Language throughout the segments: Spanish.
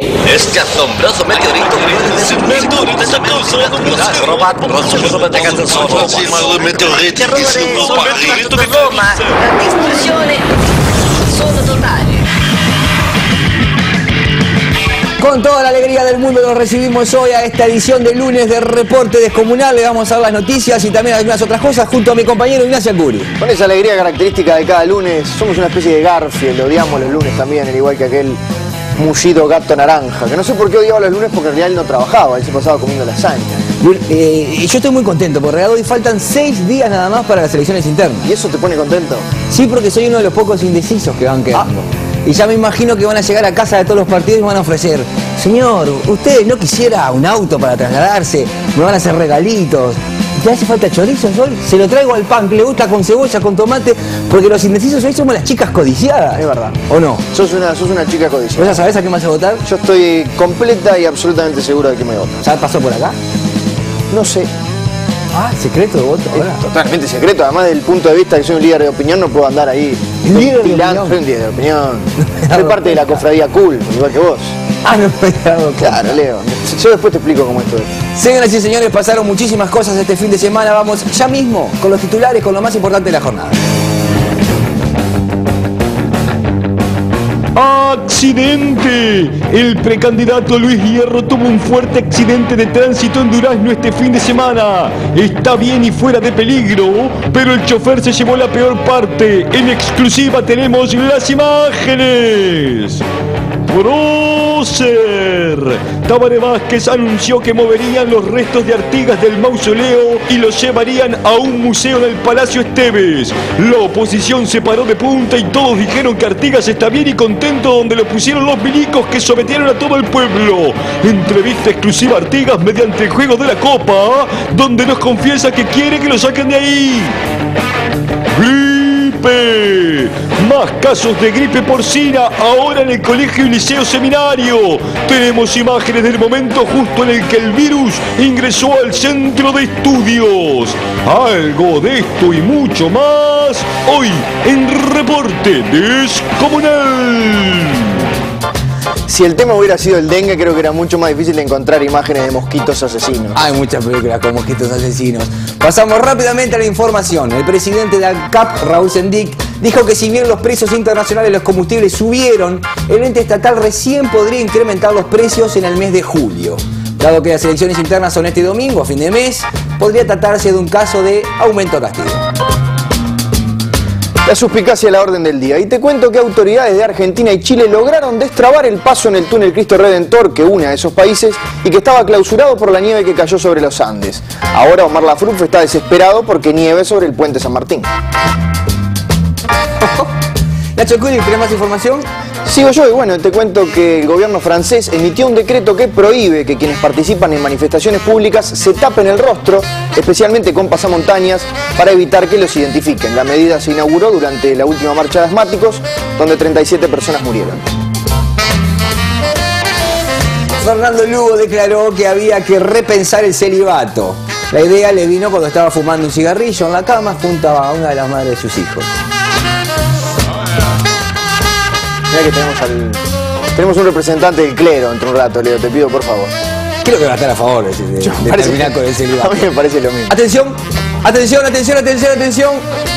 Este asombroso meteorito meteorito rosso, robot, ragazzo, sono Sì, ma il meteorito sono sopra meteorito che Roma, la distruzione sono totali. Con toda la alegría del mundo los recibimos hoy a esta edición de lunes de Reporte Descomunal. Le vamos a dar las noticias y también algunas otras cosas junto a mi compañero Ignacio Curi. Con esa alegría característica de cada lunes, somos una especie de Garfield, odiamos los lunes también, al igual que aquel mullido gato naranja, que no sé por qué odiaba los lunes porque en realidad él no trabajaba, él se pasaba comiendo lasaña. Eh, y yo estoy muy contento porque hoy faltan seis días nada más para las elecciones internas. ¿Y eso te pone contento? Sí, porque soy uno de los pocos indecisos que van quedando. Y ya me imagino que van a llegar a casa de todos los partidos y van a ofrecer, señor, ¿usted no quisiera un auto para trasladarse? Me van a hacer regalitos. ¿Te hace falta chorizo, Sol? Se lo traigo al pan, que le gusta con cebolla, con tomate, porque los indecisos hoy somos las chicas codiciadas. Es verdad. ¿O no? Sos una, sos una chica ¿Vos codiciosa. ya sabés a qué me vas a votar? Yo estoy completa y absolutamente seguro de que me votas. ¿Ya pasó por acá? No sé, Ah, secreto de voto ahora. totalmente secreto, además del punto de vista que soy un líder de opinión, no puedo andar ahí. ¿Líder de opinión? Soy un líder de opinión. Soy parte de la cofradía cool, igual que vos. Ah, no me he dado cuenta. Claro, Leo. Yo después te explico cómo esto es. Señoras y señores, pasaron muchísimas cosas este fin de semana. Vamos ya mismo con los titulares, con lo más importante de la jornada. ¡Accidente! El precandidato Luis Hierro tuvo un fuerte accidente de tránsito en Durazno este fin de semana. Está bien y fuera de peligro, pero el chofer se llevó la peor parte. En exclusiva tenemos las imágenes. ¡Prócer! Tabaré Vázquez anunció que moverían los restos de Artigas del mausoleo y los llevarían a un museo en el Palacio Esteves. La oposición se paró de punta y todos dijeron que Artigas está bien y contento donde lo pusieron los milicos que sometieron a todo el pueblo. Entrevista exclusiva a Artigas mediante el juego de la copa, donde nos confiesa que quiere que lo saquen de ahí. Más casos de gripe porcina ahora en el Colegio y Liceo Seminario. Tenemos imágenes del momento justo en el que el virus ingresó al centro de estudios. Algo de esto y mucho más hoy en Reporte Descomunal. Si el tema hubiera sido el dengue, creo que era mucho más difícil encontrar imágenes de mosquitos asesinos. Hay muchas películas con mosquitos asesinos. Pasamos rápidamente a la información. El presidente de ANCAP, Raúl Sendic, dijo que si bien los precios internacionales de los combustibles subieron, el ente estatal recién podría incrementar los precios en el mes de julio. Dado que las elecciones internas son este domingo, a fin de mes, podría tratarse de un caso de aumento castigo. La suspicacia a la orden del día. Y te cuento que autoridades de Argentina y Chile lograron destrabar el paso en el túnel Cristo Redentor que une a esos países y que estaba clausurado por la nieve que cayó sobre los Andes. Ahora Omar Lafruf está desesperado porque nieve sobre el puente San Martín. Nacho Curi, ¿tenés más información? Sigo yo y bueno, te cuento que el gobierno francés emitió un decreto que prohíbe que quienes participan en manifestaciones públicas se tapen el rostro, especialmente con pasamontañas, para evitar que los identifiquen. La medida se inauguró durante la última marcha de asmáticos, donde 37 personas murieron. Fernando Lugo declaró que había que repensar el celibato. La idea le vino cuando estaba fumando un cigarrillo en la cama junto a una de las madres de sus hijos. Mira que tenemos al. Tenemos un representante del clero entre un rato, Leo, te pido por favor. Creo que va a estar a favor de, de- de Parece- terminar con el A celibato. mí me parece lo mismo. Atención, atención, atención, atención, atención.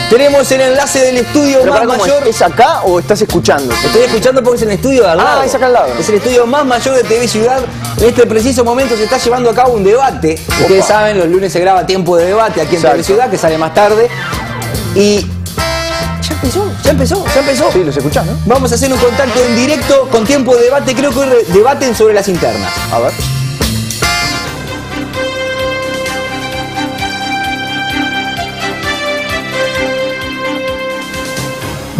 Tenemos el enlace del estudio Pero más para, ¿cómo mayor. es? ¿Es acá o estás escuchando? Estoy escuchando porque es el estudio de al Ah, lado. es acá al lado. Es el estudio más mayor de TV Ciudad. En este preciso momento se está llevando a cabo un debate. Ustedes saben, los lunes se graba tiempo de debate aquí en TV Exacto. Ciudad, que sale más tarde. Y. Ya empezó, ya empezó, ya empezó. Sí, los escuchás, ¿no? Vamos a hacer un contacto en directo con tiempo de debate. Creo que hoy debaten sobre las internas. A ver.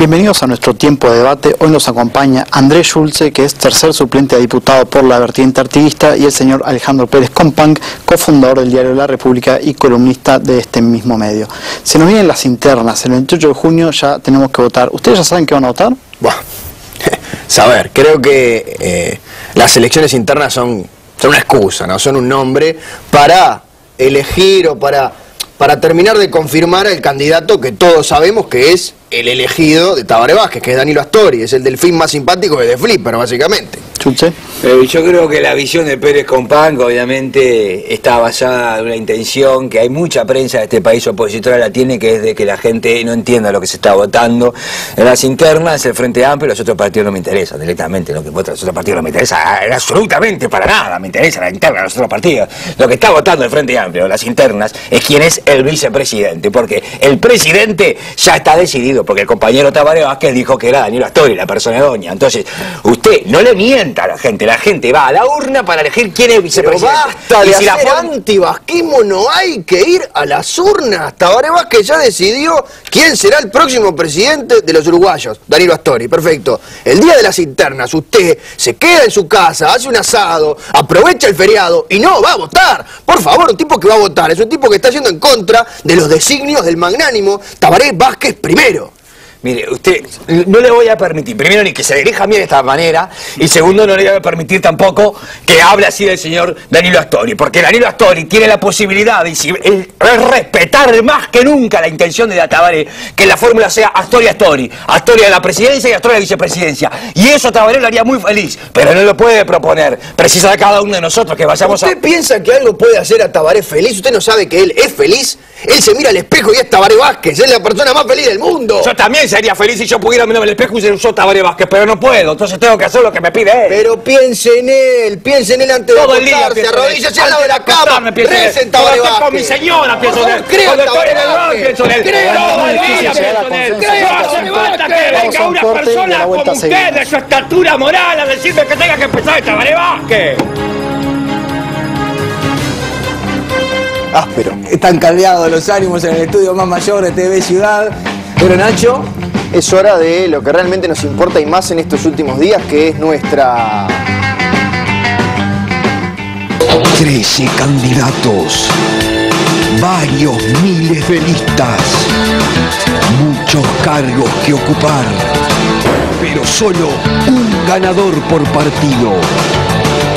Bienvenidos a nuestro tiempo de debate. Hoy nos acompaña Andrés Schulze, que es tercer suplente a diputado por la vertiente artiguista, y el señor Alejandro Pérez Companc, cofundador del diario La República y columnista de este mismo medio. Se nos vienen las internas. El 28 de junio ya tenemos que votar. ¿Ustedes ya saben qué van a votar? Buah. Saber, creo que eh, las elecciones internas son, son una excusa, ¿no? Son un nombre para elegir o para para terminar de confirmar el candidato que todos sabemos que es el elegido de Tabaré Vázquez, que es Danilo Astori, es el delfín más simpático de The Flipper, básicamente. Eh, yo creo que la visión de Pérez Compán, obviamente, está basada en una intención que hay mucha prensa de este país opositora la tiene, que es de que la gente no entienda lo que se está votando. En las internas, el Frente Amplio, los otros partidos no me interesan directamente. Lo que vota los otros partidos no me interesa absolutamente para nada. Me interesa la interna de los otros partidos. Lo que está votando el Frente Amplio, las internas, es quién es el vicepresidente. Porque el presidente ya está decidido, porque el compañero Tabaré Vázquez dijo que era Daniel Astori, la persona doña. Entonces, usted no le mienta a la gente. La gente va a la urna para elegir quién es el Pero vicepresidente. basta Y de si la hacer antivasquismo, no hay que ir a las urnas. Tabaré Vázquez ya decidió quién será el próximo presidente de los uruguayos, Danilo Astori, perfecto. El día de las internas, usted se queda en su casa, hace un asado, aprovecha el feriado y no va a votar. Por favor, un tipo que va a votar es un tipo que está yendo en contra de los designios del magnánimo Tabaré Vázquez primero. Mire, usted no le voy a permitir, primero, ni que se dirija a mí de esta manera, y segundo, no le voy a permitir tampoco que hable así del señor Danilo Astori, porque Danilo Astori tiene la posibilidad es respetar más que nunca la intención de Tabaré, que la fórmula sea Astori-Astori, Astori a la presidencia y Astori a la vicepresidencia. Y eso Tabaré lo haría muy feliz, pero no lo puede proponer. Precisa de cada uno de nosotros que vayamos a... ¿Usted piensa que algo puede hacer a Tabaré feliz? ¿Usted no sabe que él es feliz? Él se mira al espejo y es Tabaré Vázquez, es la persona más feliz del mundo. Yo también sería feliz si yo pudiera mirarme al espejo y ser yo Tabaré Vázquez, pero no puedo, entonces tengo que hacer lo que me pide él. Pero piense en él, piense en él antes Todo de el día acostarse, arrodíllese al lado de la cama, acostarme pienso en él. recen Tabaré estoy con Vázquez. mi señora pienso en él. Tabaré en el bar Vázquez. pienso en él. Crea Todo Tabaré el día Vázquez. pienso en él. No hace Tabaré falta que Vázquez. venga una persona como usted de su estatura moral a decirme que tenga que empezar el Tabaré Vázquez. Áspero. Están caldeados los ánimos en el estudio más mayor de TV Ciudad. Pero Nacho, Es hora de lo que realmente nos importa y más en estos últimos días, que es nuestra... 13 candidatos, varios miles de listas, muchos cargos que ocupar, pero solo un ganador por partido.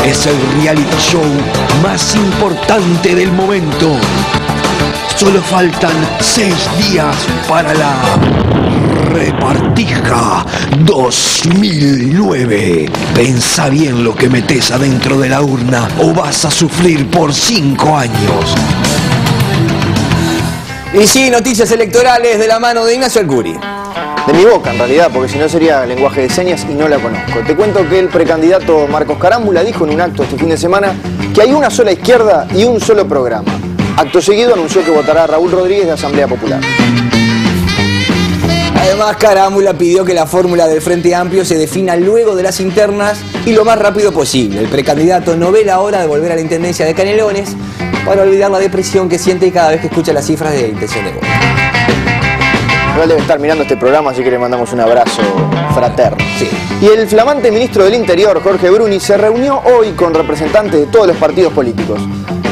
Es el reality show más importante del momento. Solo faltan seis días para la Repartija 2009. Pensa bien lo que metes adentro de la urna o vas a sufrir por cinco años. y sí, noticias electorales de la mano de Ignacio Alcuri. De mi boca, en realidad, porque si no sería lenguaje de señas y no la conozco. Te cuento que el precandidato Marcos Carámbula dijo en un acto este fin de semana que hay una sola izquierda y un solo programa. Acto seguido anunció que votará Raúl Rodríguez de Asamblea Popular. Además, Carámbula pidió que la fórmula del Frente Amplio se defina luego de las internas y lo más rápido posible. El precandidato no ve la hora de volver a la intendencia de Canelones para olvidar la depresión que siente cada vez que escucha las cifras de intención de voto. Igual debe estar mirando este programa, así que le mandamos un abrazo fraterno. Sí. Y el flamante ministro del Interior, Jorge Bruni, se reunió hoy con representantes de todos los partidos políticos.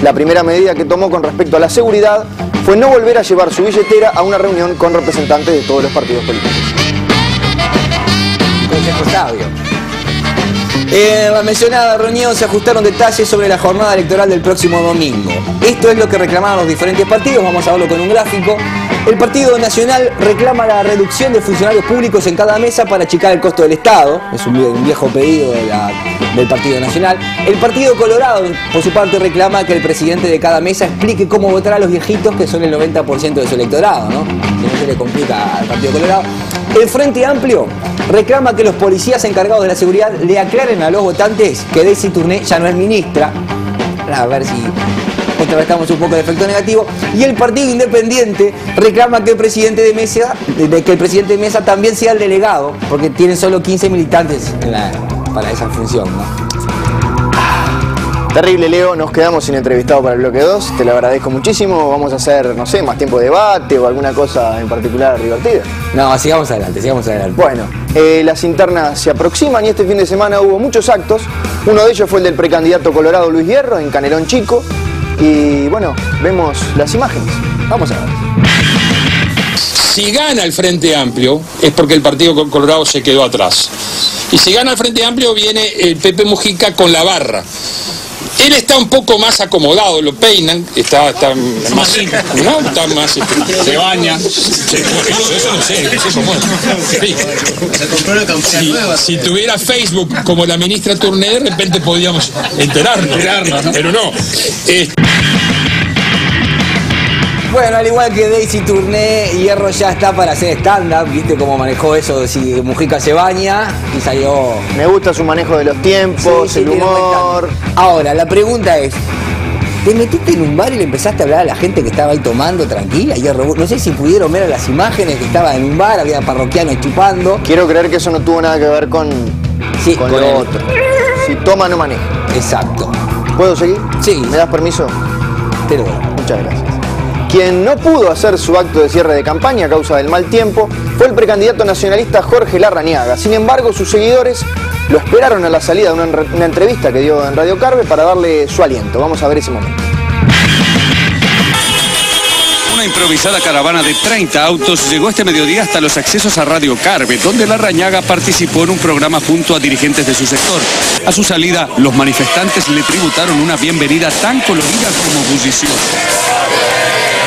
La primera medida que tomó con respecto a la seguridad fue no volver a llevar su billetera a una reunión con representantes de todos los partidos políticos. Consejo sabio. En la mencionada reunión se ajustaron detalles sobre la jornada electoral del próximo domingo. Esto es lo que reclamaban los diferentes partidos, vamos a verlo con un gráfico. El Partido Nacional reclama la reducción de funcionarios públicos en cada mesa para achicar el costo del Estado, es un vie- un viejo pedido del Partido Nacional. El Partido Colorado, por su parte, reclama que el presidente de cada mesa explique cómo votar a los viejitos, que son el 90% de su electorado, ¿no? Que no se le complica al Partido Colorado. El Frente Amplio reclama que los policías encargados de la seguridad le aclaren a los votantes que Daisy Tourné ya no es ministra. A ver si contrarrestamos un poco el efecto negativo. Y el Partido Independiente reclama que el presidente de Mesa, de que el presidente de Mesa también sea el delegado, porque tienen solo 15 militantes en la- para esa función, ¿no? Terrible, Leo. Nos quedamos sin entrevistado para el bloque 2. Te lo agradezco muchísimo. Vamos a hacer, no sé, más tiempo de debate o alguna cosa en particular divertida. No, sigamos adelante, sigamos adelante. Bueno, eh, las internas se aproximan y este fin de semana hubo muchos actos. Uno de ellos fue el del precandidato colorado Luis Hierro en Canelón Chico. Y bueno, vemos las imágenes. Vamos a ver. Si gana el Frente Amplio es porque el Partido Col- Colorado se quedó atrás. Y si gana el Frente Amplio viene el Pepe Mujica con la barra. Él está un poco más acomodado, lo peinan, está, está más, ¿no? Está más, este, se baña. Eso, eso no sé. Sí. Si, si tuviera Facebook como la ministra Tourné, de repente podíamos enterarnos, pero no. Eh, Bueno, al igual que Daisy Tourné, Hierro ya está para hacer stand-up. ¿Viste cómo manejó eso de si Mujica se baña? Y salió. Me gusta su manejo de los tiempos, Sí, el humor. Ahora, la pregunta es. ¿Te metiste en un bar y le empezaste a hablar a la gente que estaba ahí tomando tranquila? Hierro, no sé si pudieron ver las imágenes que estaba en un bar, había parroquianos chupando. Quiero creer que eso no tuvo nada que ver con, Sí, con con lo el- otro. Si toma, no maneja. Exacto. ¿Puedo seguir? Sí. ¿Me das permiso? Pero bueno. Muchas gracias. Quien no pudo hacer su acto de cierre de campaña a causa del mal tiempo fue el precandidato nacionalista Jorge Larrañaga. Sin embargo, sus seguidores lo esperaron a la salida de una, entrevista que dio en Radio Carve para darle su aliento. Vamos a ver ese momento. Una improvisada caravana de 30 autos llegó este mediodía hasta los accesos a Radio Carve, donde Larrañaga participó en un programa junto a dirigentes de su sector. A su salida, los manifestantes le tributaron una bienvenida tan colorida como bulliciosa.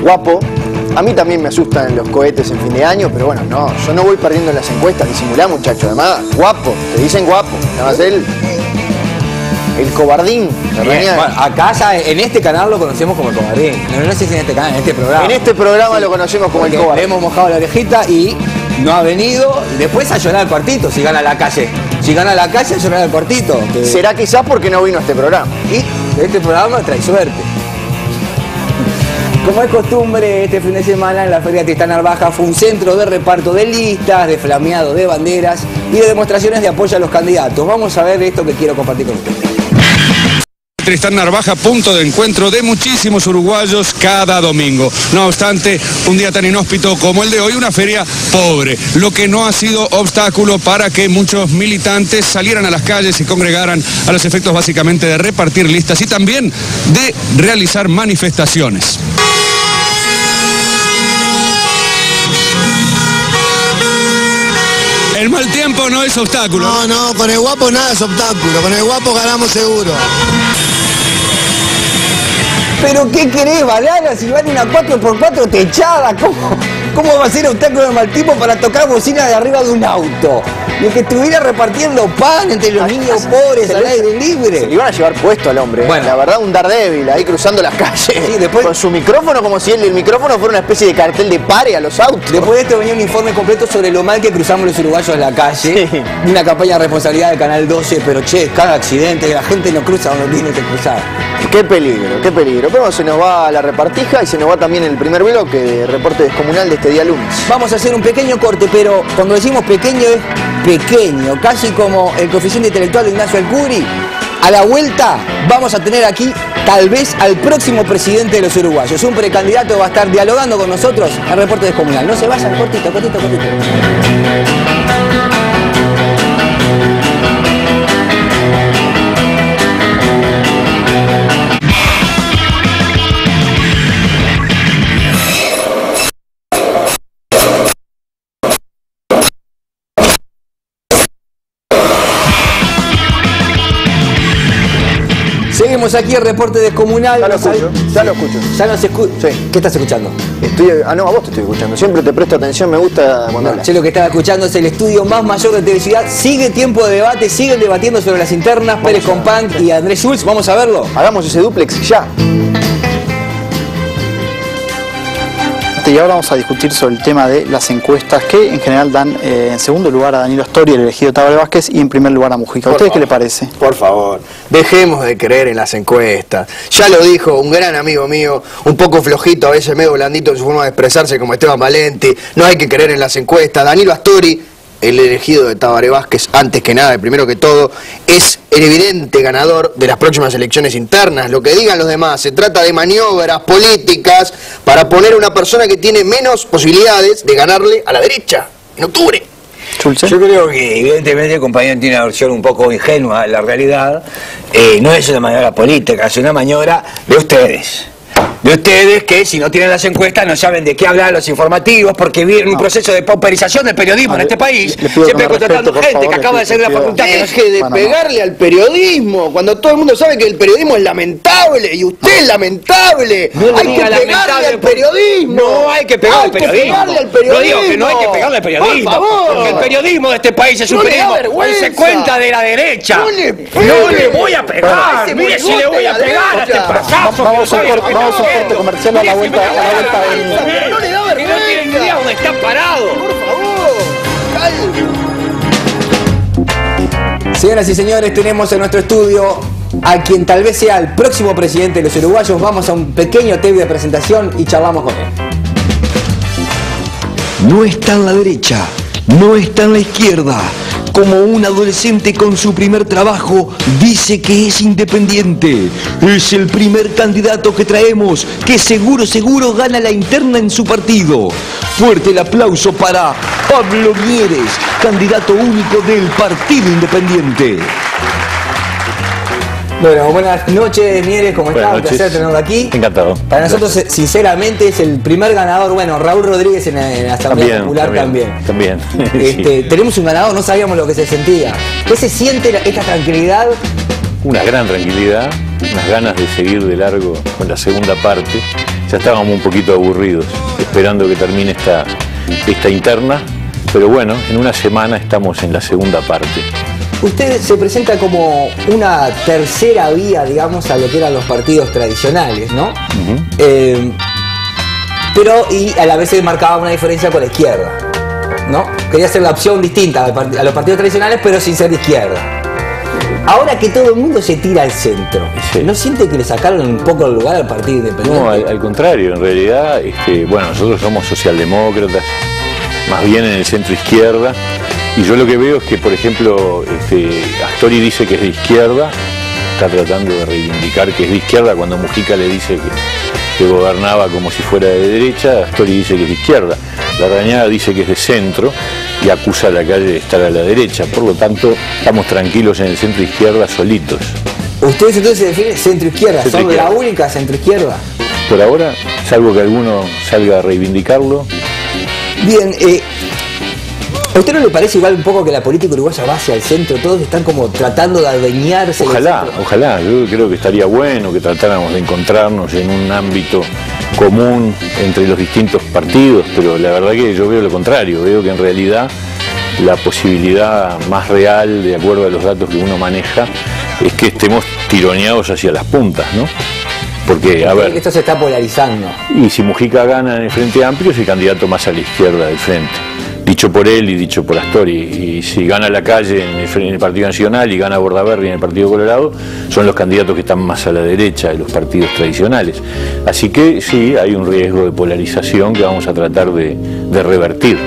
Guapo. A mí también me asustan los cohetes en fin de año, pero bueno, no, yo no voy perdiendo en las encuestas, disimulá muchacho, además, guapo, te dicen guapo, además él, el cobardín, Larrañaga. Bueno, acá ya en este canal lo conocemos como el cobardín. No, no sé si en este canal, en este programa. En este programa lo conocemos como el. Le hemos mojado la orejita y no ha venido. Después a llorar al cuartito si gana la calle. Si gana la calle, a llorar al cuartito. que- Será quizás porque no vino a este programa. Y este programa trae suerte. Como es costumbre, este fin de semana en la Feria Tristán Narvaja fue un centro de reparto de listas, de flameado de banderas y de demostraciones de apoyo a los candidatos. Vamos a ver esto que quiero compartir con ustedes. Tristán Narvaja, punto de encuentro de muchísimos uruguayos cada domingo. No obstante, un día tan inhóspito como el de hoy, una feria pobre, lo que no ha sido obstáculo para que muchos militantes salieran a las calles y congregaran a los efectos básicamente de repartir listas y también de realizar manifestaciones. El mal tiempo no es obstáculo. No, no, con el guapo nada es obstáculo, con el guapo ganamos seguro. ¿Pero qué querés, banana? Si van una 4x4 techada, ¿cómo, ¿cómo va a ser obstáculo de mal tipo para tocar bocina de arriba de un auto? Y el que estuviera repartiendo pan entre los niños pobres Se al aire Se libre. le iban a llevar puesto al hombre. ¿eh? Bueno. La verdad, un Daredevil ahí cruzando las calles. Sí, después- Con su micrófono, como si el, el micrófono fuera una especie de cartel de pare a los autos. Después de esto venía un informe completo sobre lo mal que cruzamos los uruguayos en la calle. Sí. Una campaña de responsabilidad del Canal 12, pero che, cada accidente, la gente no cruza donde tiene que cruzar. Qué peligro, qué peligro. Pero se nos va la repartija y se nos va también el primer bloque de reporte descomunal de este día lunes. Vamos a hacer un pequeño corte, pero cuando decimos pequeño es pequeño, casi como el coeficiente intelectual de Ignacio Alcuri. A la vuelta vamos a tener aquí tal vez al próximo presidente de los uruguayos. Un precandidato va a estar dialogando con nosotros en reporte descomunal. No se vayan, cortito, cortito, cortito. Seguimos aquí el reporte descomunal. Ya lo escucho, ya lo escucho. Ya nos escucha. Sí. ¿Qué estás escuchando? Estoy, ah, no, a vos te estoy escuchando. Siempre te presto atención, me gusta cuando. Che, lo que estaba escuchando es el estudio más mayor de TV Ciudad. Sigue tiempo de debate, siguen debatiendo sobre las internas. Pérez Companc y Andrés Schultz. Vamos a verlo. Hagamos ese duplex ya. Y ahora vamos a discutir sobre el tema de las encuestas que en general dan eh, en segundo lugar a Danilo Astori, el elegido Tabaré Vázquez, y en primer lugar a Mujica. ¿A ustedes qué le parece? Por favor, dejemos de creer en las encuestas. Ya lo dijo un gran amigo mío, un poco flojito, a veces medio blandito en su forma de expresarse como Esteban Valenti. No hay que creer en las encuestas. Danilo Astori, el elegido de Tabaré Vázquez, antes que nada, primero que todo, es el evidente ganador de las próximas elecciones internas. Lo que digan los demás, se trata de maniobras políticas para poner a una persona que tiene menos posibilidades de ganarle a la derecha en octubre. Yo creo que evidentemente el compañero tiene una versión un poco ingenua de la realidad. Eh, no es una maniobra política, es una maniobra de ustedes. De ustedes que si no tienen las encuestas no saben de qué hablar los informativos porque viven un proceso de pauperización del periodismo en este país, siempre contratando gente favor, que acaba de salir de la facultad. que no- Deje de Bueno, pegarle al periodismo, cuando todo el mundo sabe que el periodismo es lamentable y usted es lamentable. No hay que pegarle al periodismo. No hay que pegarle Hay al que periodismo. pegarle al periodismo. No digo que no hay que pegarle al periodismo. Por favor. Porque el periodismo de este país es un No le da periodismo se cuenta de la derecha. No le pegue. No le voy a pegar. Mire si le voy a pegar a este. Fracaso. Vamos a un corte- vamos a un corte comercial a la vuelta- a la vuelta. Pero no le da Que no vergüenza. idea dónde está parado. Por favor. Señoras y señores, tenemos en nuestro estudio a quien tal vez sea el próximo presidente de los uruguayos. Vamos a un pequeño TV de presentación y charlamos con él. No está en la derecha, no está en la izquierda. Como un adolescente con su primer trabajo dice que es independiente. Es el primer candidato que traemos que seguro, seguro gana la interna en su partido. Fuerte el aplauso para Pablo Mieres, candidato único del Partido Independiente. Bueno, buenas noches, Mieres, ¿cómo está? Buenas Un placer tenerlo aquí. Encantado. Para nosotros, sinceramente, es el primer ganador. Bueno, Raúl Rodríguez en la, en la Asamblea También, Popular también. también. Este, Tenemos un ganador, no sabíamos lo que se sentía. ¿Qué se siente esta tranquilidad? Una gran tranquilidad, unas ganas de seguir de largo con la segunda parte. Ya estábamos un poquito aburridos, esperando que termine esta, esta interna, pero bueno, en una semana estamos en la segunda parte. Usted se presenta como una tercera vía, digamos, a lo que eran los partidos tradicionales, ¿no? Eh, pero, y a la vez se marcaba una diferencia con la izquierda, ¿no? Quería hacer la opción distinta a los partidos tradicionales, pero sin ser de izquierda. Ahora que todo el mundo se tira al centro, ¿no siente que le sacaron un poco el lugar al Partido Independiente? No, al, al contrario, en realidad, este, bueno, nosotros somos socialdemócratas, más bien en el centro izquierda, y yo lo que veo es que, por ejemplo, este, Astori dice que es de izquierda, está tratando de reivindicar que es de izquierda cuando Mujica le dice que, que gobernaba como si fuera de derecha, Astori dice que es de izquierda, Larrañaga dice que es de centro y acusa a la calle de estar a la derecha, por lo tanto estamos tranquilos en el centro izquierda solitos. Ustedes entonces se definen centro-izquierda, Centro son la izquierda. única centro-izquierda. Por ahora, salvo que alguno salga a reivindicarlo, Bien, eh, ¿a usted no le parece igual un poco que la política uruguaya va hacia el centro? Todos están como tratando de adueñarse Ojalá, ojalá, yo creo que estaría bueno que tratáramos de encontrarnos en un ámbito común entre los distintos partidos, pero la verdad que yo veo lo contrario, veo que en realidad la posibilidad más real, de acuerdo a los datos que uno maneja, es que estemos tironeados hacia las puntas, ¿no? Porque, a ver, Esto se está polarizando. y si Mujica gana en el Frente Amplio es el candidato más a la izquierda del Frente. Dicho por él y dicho por Astori. Y si gana la calle en el, Fre- en el Partido Nacional y gana Bordaberry en el Partido Colorado, son los candidatos que están más a la derecha de los partidos tradicionales. Así que sí, hay un riesgo de polarización que vamos a tratar de, de revertir.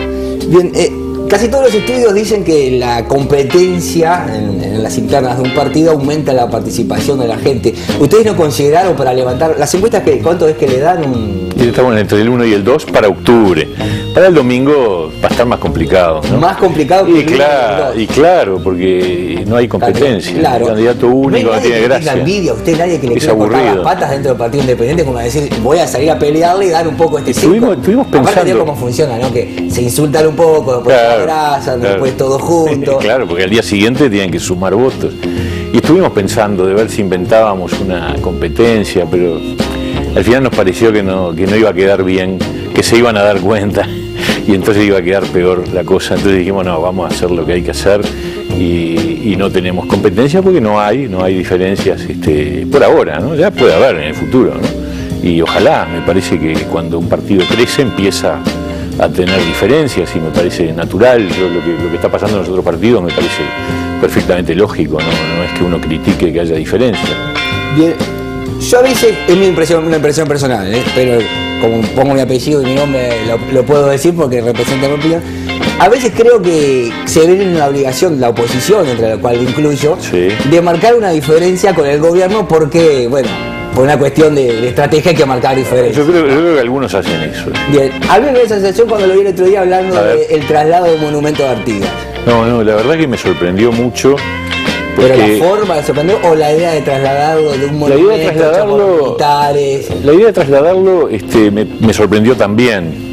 Bien, eh, casi todos los estudios dicen que la competencia en, en las internas de un partido aumenta la participación de la gente. ¿Ustedes no consideraron para levantar las encuestas que cuánto es que le dan un estamos entre el 1 y el 2 para octubre. Para el domingo va a estar más complicado. ¿no? más complicado que Y el claro, y claro, porque no hay competencia. Claro. El candidato único no, tiene gracia. envidia a usted, nadie que le Es cortar las patas dentro del Partido Independiente como a decir voy a salir a pelearle y dar un poco este Estuvimos- estuvimos pensando- cómo funciona, ¿no? Que se insultan un poco, después se Claro, abrazan, claro. después todos juntos. claro, porque al día siguiente tienen que sumar votos. Y estuvimos pensando de ver si inventábamos una competencia, pero al final nos pareció que no, que no iba a quedar bien, que se iban a dar cuenta y entonces iba a quedar peor la cosa. Entonces dijimos, no, vamos a hacer lo que hay que hacer y, no tenemos competencia porque no hay, no hay diferencias este, por ahora. Ya puede haber en el futuro, ¿no? Y ojalá, me parece que cuando un partido crece empieza a tener diferencias y me parece natural. Lo que, lo que está pasando en los otros partidos me parece perfectamente lógico, no, no es que uno critique que haya diferencias. Bien, yo a veces, es mi impresión, una impresión personal, ¿eh? pero como pongo mi apellido y mi nombre lo, lo puedo decir porque representa mi opinión. A veces creo que se ve en la obligación, la oposición, entre la cual incluyo, de marcar una diferencia con el gobierno porque, bueno, por una cuestión de, de estrategia hay que marcar diferencias. Yo creo, yo creo que algunos hacen eso. Bien, a mí me da esa sensación cuando lo vi el otro día hablando del traslado del monumento de Artigas. No, no, la verdad que me sorprendió mucho Pero la forma de sorprender o la idea de trasladarlo de un La idea de monumento trasladarlo- militares. La idea de trasladarlo este, me, me sorprendió también,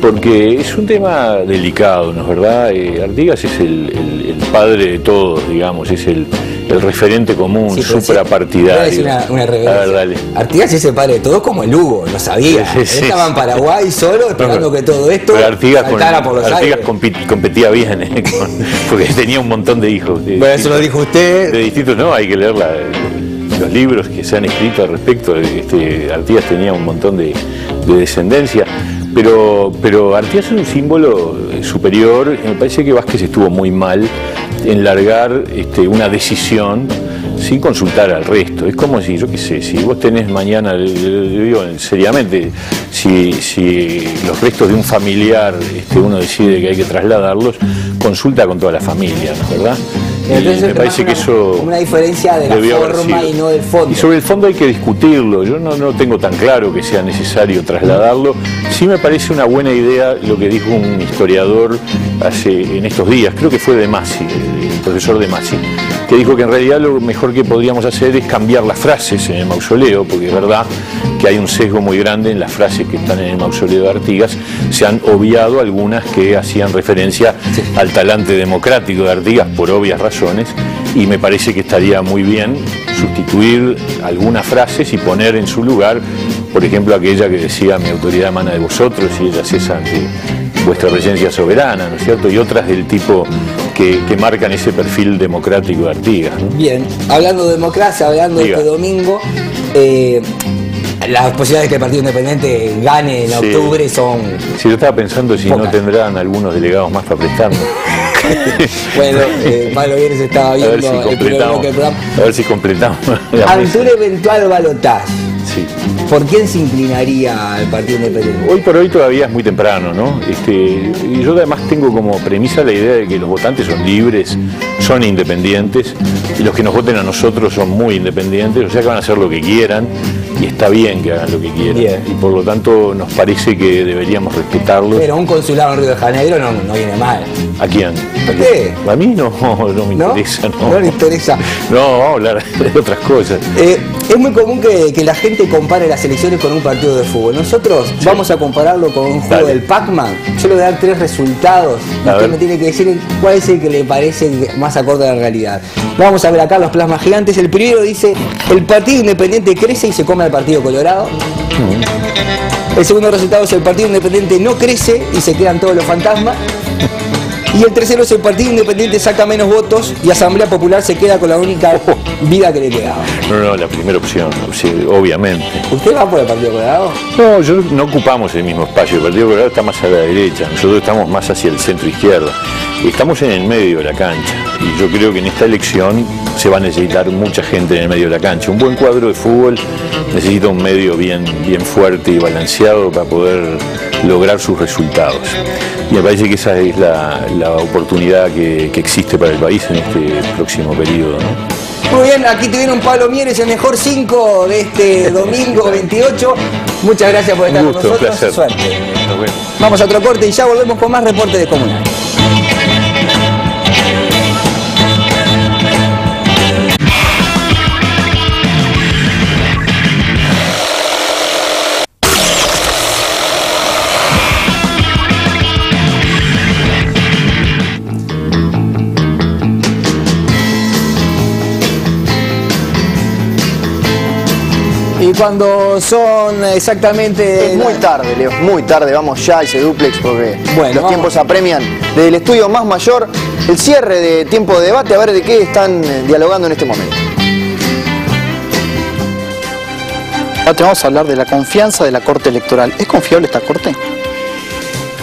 porque es un tema delicado, ¿no es verdad? Eh, Artigas es el, el- el padre de todos, digamos, es el, el referente común, Sí, sí, suprapartidario. decir una, una ver, dale. Artigas es el padre de todos como el Hugo, lo sabía. Sí, sí, Él estaba en sí. Paraguay solo esperando que todo esto Pero Artigas, con- por los Artigas competía bien, ¿eh? Con- porque tenía un montón de hijos. de Bueno, eso lo dijo usted. De distintos, no, hay que leer la- los libros que se han escrito al respecto. Este, Artigas tenía un montón de, de descendencia. Pero, pero Artigas es un símbolo eh, superior. Me parece que Vázquez estuvo muy mal en largar este, una decisión sin consultar al resto. Es como si, yo qué sé, si vos tenés mañana, digo seriamente, si, si los restos de un familiar este, uno decide que hay que trasladarlos, consulta con toda la familia, ¿no es verdad? Entonces, me parece que eso Una diferencia de la forma y no del fondo. Y sobre el fondo hay que discutirlo. Yo no, no tengo tan claro que sea necesario trasladarlo. Sí me parece una buena idea lo que dijo un historiador hace, en estos días, creo que fue de Masi, el, el profesor de Masi, que dijo que en realidad lo mejor que podríamos hacer es cambiar las frases en el mausoleo, porque es verdad que hay un sesgo muy grande en las frases que están en el mausoleo de Artigas. Se han obviado algunas que hacían referencia al talante democrático de Artigas por obvias razones y me parece que estaría muy bien sustituir algunas frases y poner en su lugar, por ejemplo, aquella que decía mi autoridad emana de vosotros y ella cesa ante vuestra presencia soberana, ¿no es cierto? Y otras del tipo que, que marcan ese perfil democrático de Artigas. ¿no? Bien, hablando de democracia, hablando de este domingo, eh, las posibilidades de que el Partido Independiente gane en Sí. octubre son. Si yo estaba pensando si no tendrán algunos delegados más para prestarnos. Bueno, eh, Pablo Viernes estaba A viendo ver si el completamos. del programa. A ver si completamos. la Ante mesa. un eventual balotaje, ¿por quién se inclinaría el Partido Independiente? Hoy por hoy todavía es muy temprano, ¿no? Este, y yo además tengo como premisa la idea de que los votantes son libres, son independientes, y los que nos voten a nosotros son muy independientes, o sea que van a hacer lo que quieran, y está bien que hagan lo que quieran. Bien. Y por lo tanto nos parece que deberíamos respetarlos. Pero un consulado en Río de Janeiro no, no viene mal. ¿A quién? ¿Por qué? A mí no, no me ¿No? interesa, no. No le interesa. No, vamos a hablar de otras cosas. Eh, es muy común que, que la gente compare las elecciones con un partido de fútbol. Nosotros vamos a compararlo con un juego Dale. del Pac-Man. Yo le voy a dar tres resultados y A usted me tiene que decir cuál es el que le parece más acorde a la realidad. Vamos a ver acá los plasmas gigantes. El primero dice, el partido independiente crece y se come al partido colorado. El segundo resultado es el partido independiente no crece y se quedan todos los fantasmas. Y el tercero es el partido independiente saca menos votos y Asamblea Popular se queda con la única vida que le quedaba. No, no, la primera opción, obviamente. ¿Usted va por el Partido Colorado? No, yo no ocupamos el mismo espacio. El Partido Colorado está más a la derecha, nosotros estamos más hacia el centro izquierda. Estamos en el medio de la cancha y yo creo que en esta elección se va a necesitar mucha gente en el medio de la cancha. Un buen cuadro de fútbol necesita un medio bien, bien fuerte y balanceado para poder lograr sus resultados. Y me parece que esa es la, la oportunidad que, que existe para el país en este próximo periodo. ¿no? Muy bien, aquí tuvieron Pablo Mieres, el mejor 5 de este domingo 28. Muchas gracias por estar Un gusto, con un nosotros. placer. Suerte. Vamos a otro corte y ya volvemos con más reporte de Comunal. Y cuando son exactamente... Es muy tarde, Leo, muy tarde. Vamos ya a ese duplex porque Bueno, los vamos. tiempos apremian. Desde el estudio más mayor, el cierre de tiempo de debate, a ver de qué están eh, dialogando en este momento. Ahora te vamos a hablar de la confianza de la Corte Electoral. ¿Es confiable esta Corte?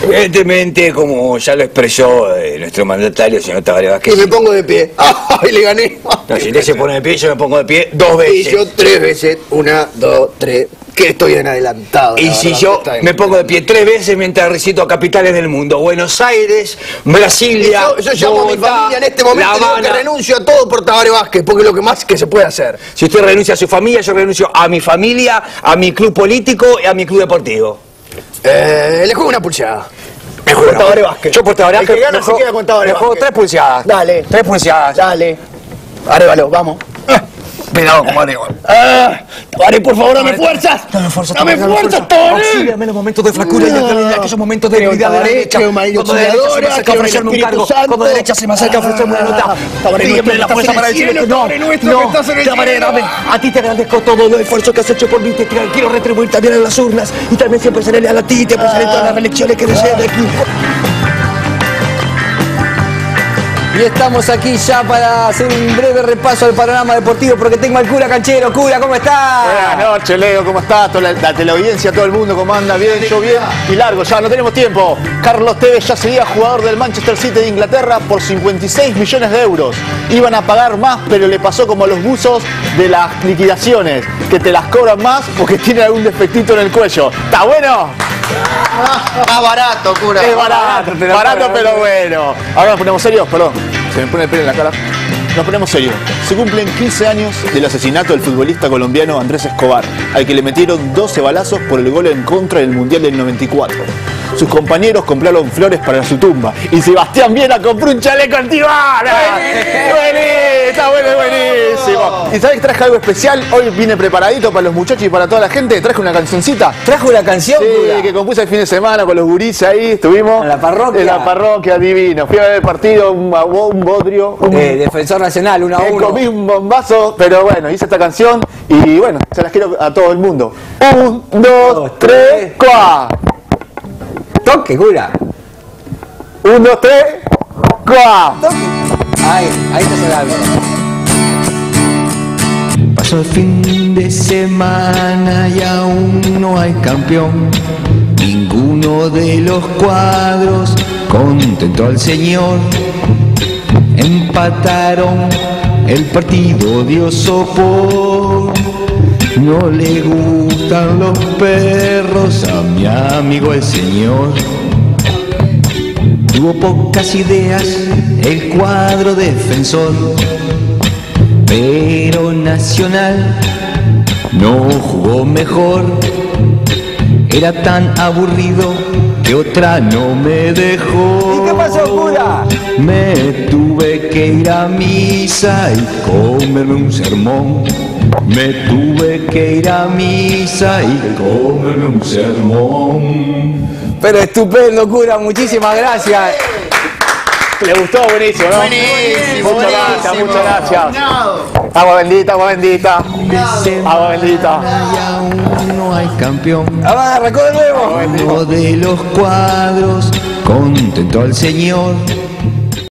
Evidentemente, como ya lo expresó eh, nuestro mandatario, señor Tabaré Vázquez. Y me pongo de pie. ¡Ay, le gané! No, si usted se pone de pie, yo me pongo de pie dos Y veces. yo tres veces. Una, dos, tres. Que estoy en adelantado. Y si verdad, yo me pongo de pie tres veces mientras recito capitales del mundo, Buenos Aires, Brasilia, Yo, yo llamo a mi familia en este momento La y digo que renuncio a todo por Tabaré Vázquez, porque es lo que más que se puede hacer. Si usted renuncia a su familia, yo renuncio a mi familia, a mi club político y a mi club deportivo. Eh, le juego una pulsada. Me juego Tabaré Vázquez. Yo por Tabaré El que Vázquez gana se juego- queda con Tabaré me juego Vázquez. tres pulsadas. Dale. Tres pulsadas. Dale. Arevalo, vamos. Cuidado, como Arevalo. Ah, Tabaré, por favor, dame fuerzas. Dame fuerza, Dame fuerzas, Tabaré. Auxíliame en los momentos de flacura y de debilidad, que son momentos de debilidad de derecha. Cuando la derecha se me acerca a ofrecerme un cargo, cuando la derecha se me acerca a ofrecerme una nota. Ah, Tabaré, Dígame la fuerza para decirme que no, no, Tabaré, dame. A ti te agradezco todo los esfuerzos que has hecho por mí, te quiero retribuir también en las urnas y también siempre seré leal a ti, te pasaré todas las reelecciones que desees de aquí. Y estamos aquí ya para hacer un breve repaso al panorama deportivo porque tengo al cura canchero. Cura, ¿cómo está? Buenas noches, Leo, ¿cómo estás? Toda la, la teleaudiencia, todo el mundo, ¿cómo anda? Bien, yo bien y largo, ya no tenemos tiempo. Carlos Tevez ya sería jugador del Manchester City de Inglaterra por 56 millones de euros. Iban a pagar más, pero le pasó como a los buzos de las liquidaciones, que te las cobran más porque tiene algún defectito en el cuello. ¿Está bueno? Más barato, cura. Es barato, barato pero bueno. Ahora nos ponemos serios, perdón. Se me pone el pelo en la cara. Nos ponemos serios. Se cumplen 15 años del asesinato del futbolista colombiano Andrés Escobar, al que le metieron 12 balazos por el gol en contra del Mundial del 94. Sus compañeros compraron flores para su tumba y Sebastián Viera compró un chaleco antibala. Buenísimo, está bueno, buenísimo. ¿Y sabes que traje algo especial? Hoy vine preparadito para los muchachos y para toda la gente. Traje una cancioncita. ¿Trajo una canción? Sí, que compuse el fin de semana con los gurises ahí. Estuvimos. En la parroquia. En la parroquia, divino. Fui a ver el partido, un, un bodrio. Un, Eh, Defensor Nacional, 1 a 1. comí un bombazo, pero bueno, hice esta canción y bueno, se las quiero a todo el mundo. Un, dos, tres, cuá. Toque, cura. Un, dos, tres, cuá. Ahí, sonando. Pasó el fin de semana y aún no hay campeón. Ninguno de los cuadros contentó al Señor. Empataron, el partido dio sopor. No le gustan los perros a mi amigo el Señor. Tuvo pocas ideas el cuadro defensor pero Nacional no jugó mejor. Era tan aburrido que otra no me dejó. ¿Y qué pasó, cura? Me tuve que ir a misa y comerme un sermón. Me tuve que ir a misa y comerme un sermón. Pero estupendo, cura, muchísimas gracias. ¿Le gustó? Buenísimo, ¿no? Buenísimo, Muchas gracias, muchas gracias. Agua bendita, agua bendita. Agua bendita. No hay campeón. Ah, de nuevo. Uno de los cuadros contentó al Señor